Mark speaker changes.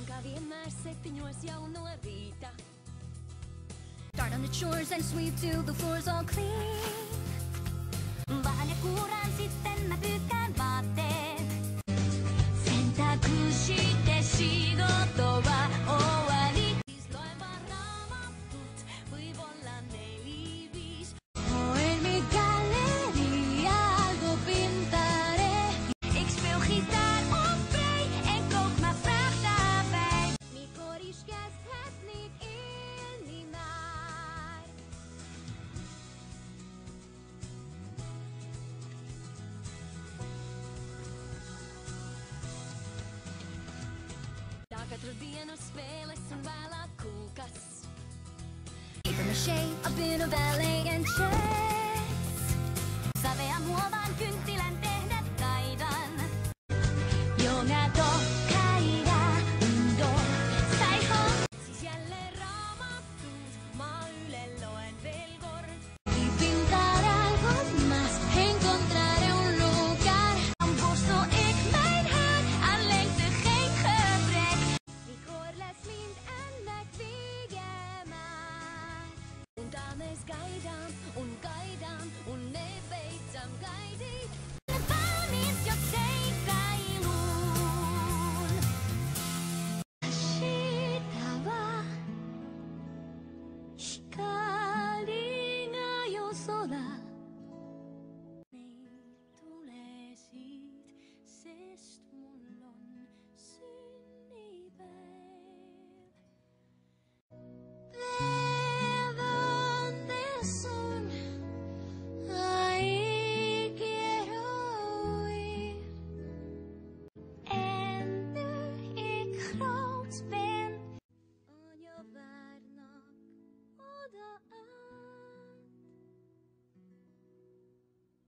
Speaker 1: sākām kā vienmēr septiņos jau no rīta.
Speaker 2: Start on the chores and sweep till the floor's all clean.
Speaker 1: Bāne kurām crochet.
Speaker 2: I've been a ballet and
Speaker 1: chair. ah, ah.